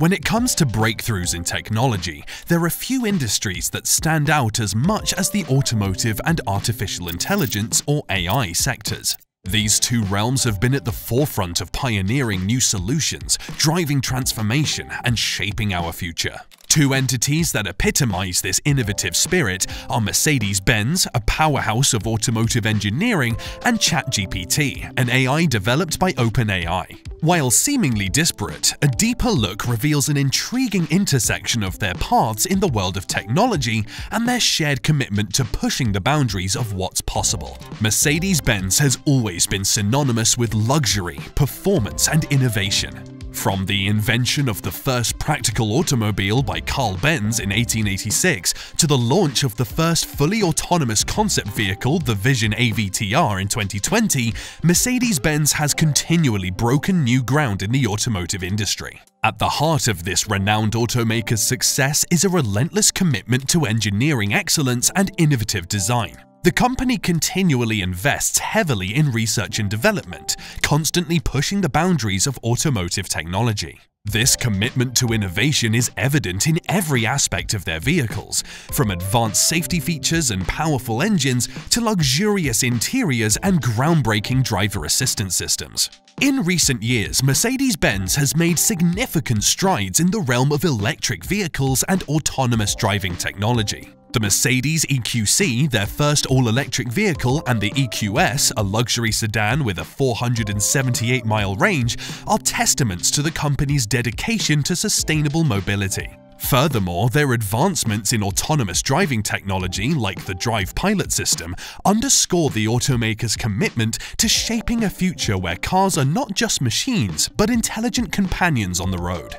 When it comes to breakthroughs in technology, there are few industries that stand out as much as the automotive and artificial intelligence or AI sectors. These two realms have been at the forefront of pioneering new solutions, driving transformation and shaping our future. Two entities that epitomize this innovative spirit are Mercedes-Benz, a powerhouse of automotive engineering, and ChatGPT, an AI developed by OpenAI. While seemingly disparate, a deeper look reveals an intriguing intersection of their paths in the world of technology and their shared commitment to pushing the boundaries of what's possible. Mercedes-Benz has always been synonymous with luxury, performance, and innovation. From the invention of the first practical automobile by Carl Benz in 1886 to the launch of the first fully autonomous concept vehicle, the Vision AVTR in 2020, Mercedes-Benz has continually broken new ground in the automotive industry. At the heart of this renowned automaker's success is a relentless commitment to engineering excellence and innovative design. The company continually invests heavily in research and development, constantly pushing the boundaries of automotive technology. This commitment to innovation is evident in every aspect of their vehicles, from advanced safety features and powerful engines to luxurious interiors and groundbreaking driver assistance systems. In recent years, Mercedes-Benz has made significant strides in the realm of electric vehicles and autonomous driving technology. The Mercedes EQC, their first all-electric vehicle, and the EQS, a luxury sedan with a 478-mile range, are testaments to the company's dedication to sustainable mobility. Furthermore, their advancements in autonomous driving technology, like the Drive Pilot system, underscore the automaker's commitment to shaping a future where cars are not just machines, but intelligent companions on the road.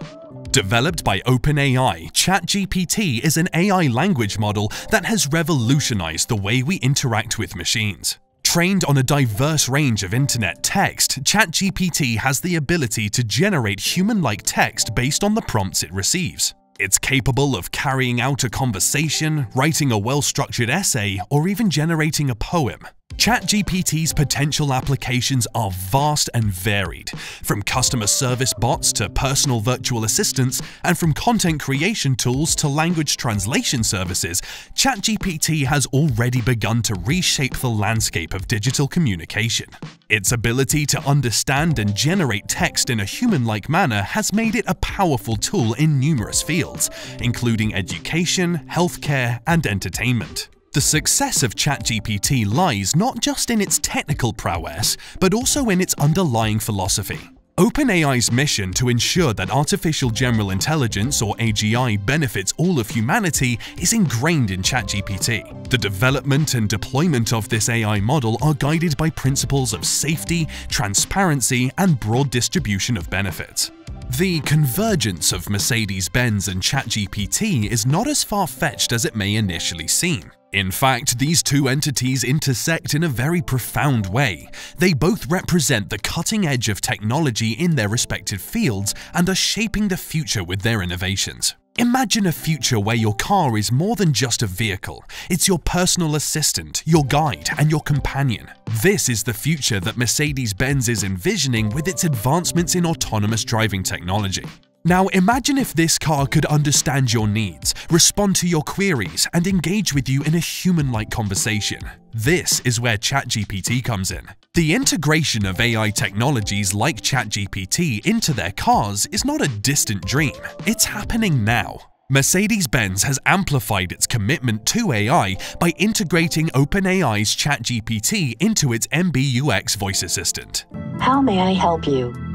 Developed by OpenAI, ChatGPT is an AI language model that has revolutionized the way we interact with machines. Trained on a diverse range of internet text, ChatGPT has the ability to generate human-like text based on the prompts it receives. It's capable of carrying out a conversation, writing a well-structured essay, or even generating a poem. ChatGPT's potential applications are vast and varied, from customer service bots to personal virtual assistants, and from content creation tools to language translation services, ChatGPT has already begun to reshape the landscape of digital communication. Its ability to understand and generate text in a human-like manner has made it a powerful tool in numerous fields, including education, healthcare, and entertainment. The success of ChatGPT lies not just in its technical prowess, but also in its underlying philosophy. OpenAI's mission to ensure that artificial general intelligence or AGI benefits all of humanity is ingrained in ChatGPT. The development and deployment of this AI model are guided by principles of safety, transparency, and broad distribution of benefits. The convergence of Mercedes-Benz and ChatGPT is not as far-fetched as it may initially seem. In fact, these two entities intersect in a very profound way. They both represent the cutting edge of technology in their respective fields and are shaping the future with their innovations. Imagine a future where your car is more than just a vehicle. It's your personal assistant, your guide, and your companion. This is the future that Mercedes-Benz is envisioning with its advancements in autonomous driving technology. Now imagine if this car could understand your needs, respond to your queries, and engage with you in a human-like conversation. This is where ChatGPT comes in. The integration of AI technologies like ChatGPT into their cars is not a distant dream, it's happening now. Mercedes-Benz has amplified its commitment to AI by integrating OpenAI's ChatGPT into its MBUX voice assistant. How may I help you?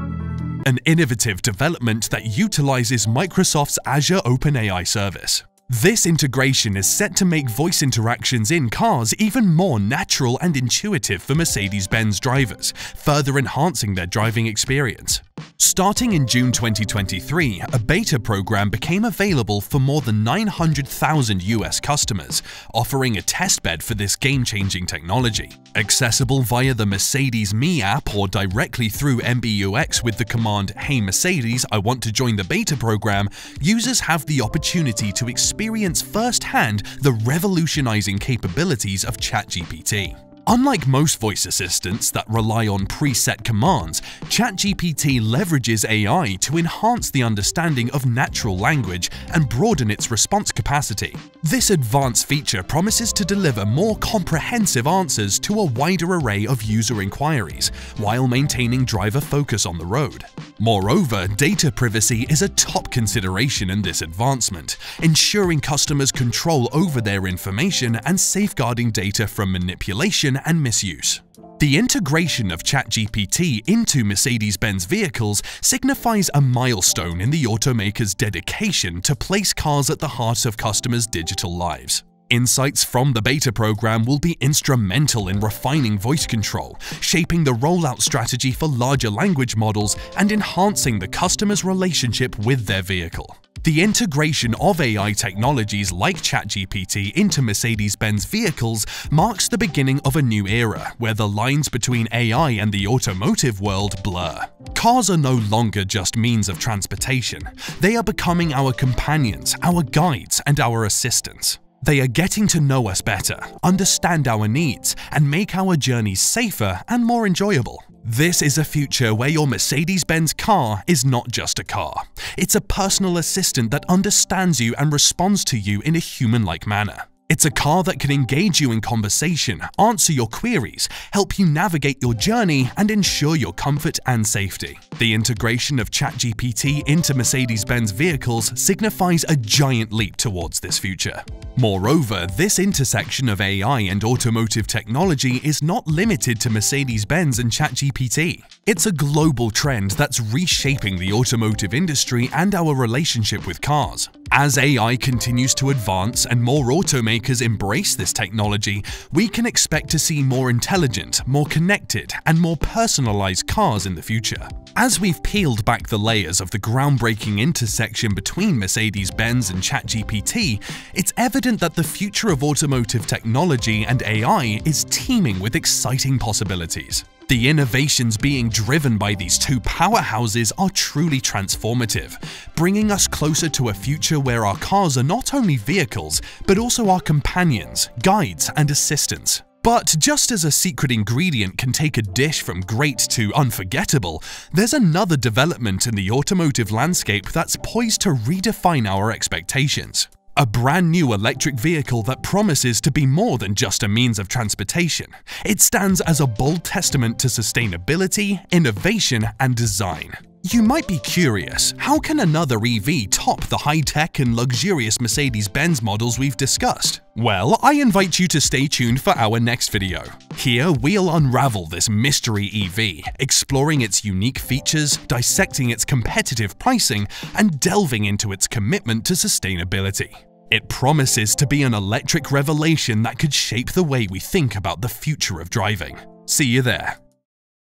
An innovative development that utilizes Microsoft's Azure OpenAI service. This integration is set to make voice interactions in cars even more natural and intuitive for Mercedes-Benz drivers, further enhancing their driving experience. Starting in June 2023, a beta program became available for more than 900,000 US customers, offering a testbed for this game-changing technology. Accessible via the Mercedes Me app or directly through MBUX with the command Hey Mercedes, I want to join the beta program, users have the opportunity to experience firsthand the revolutionizing capabilities of ChatGPT. Unlike most voice assistants that rely on preset commands, ChatGPT leverages AI to enhance the understanding of natural language and broaden its response capacity. This advanced feature promises to deliver more comprehensive answers to a wider array of user inquiries, while maintaining driver focus on the road. Moreover, data privacy is a top consideration in this advancement, ensuring customers control over their information and safeguarding data from manipulation and misuse. The integration of ChatGPT into Mercedes-Benz vehicles signifies a milestone in the automaker's dedication to place cars at the heart of customers' digital lives. Insights from the beta program will be instrumental in refining voice control, shaping the rollout strategy for larger language models, and enhancing the customer's relationship with their vehicle. The integration of AI technologies like ChatGPT into Mercedes-Benz vehicles marks the beginning of a new era where the lines between AI and the automotive world blur. Cars are no longer just means of transportation. They are becoming our companions, our guides, and our assistants. They are getting to know us better, understand our needs, and make our journeys safer and more enjoyable. This is a future where your Mercedes-Benz car is not just a car. It's a personal assistant that understands you and responds to you in a human-like manner. It's a car that can engage you in conversation, answer your queries, help you navigate your journey, and ensure your comfort and safety. The integration of ChatGPT into Mercedes-Benz vehicles signifies a giant leap towards this future. Moreover, this intersection of AI and automotive technology is not limited to Mercedes-Benz and ChatGPT. It's a global trend that's reshaping the automotive industry and our relationship with cars. As AI continues to advance and more automakers embrace this technology, we can expect to see more intelligent, more connected, and more personalized cars in the future. As we've peeled back the layers of the groundbreaking intersection between Mercedes-Benz and ChatGPT, it's evident that the future of automotive technology and AI is teeming with exciting possibilities. The innovations being driven by these two powerhouses are truly transformative, bringing us closer to a future where our cars are not only vehicles, but also our companions, guides, and assistants. But just as a secret ingredient can take a dish from great to unforgettable, there's another development in the automotive landscape that's poised to redefine our expectations. A brand new electric vehicle that promises to be more than just a means of transportation. It stands as a bold testament to sustainability, innovation, and design. You might be curious, how can another EV top the high-tech and luxurious Mercedes-Benz models we've discussed? Well, I invite you to stay tuned for our next video. Here, we'll unravel this mystery EV, exploring its unique features, dissecting its competitive pricing, and delving into its commitment to sustainability. It promises to be an electric revelation that could shape the way we think about the future of driving. See you there.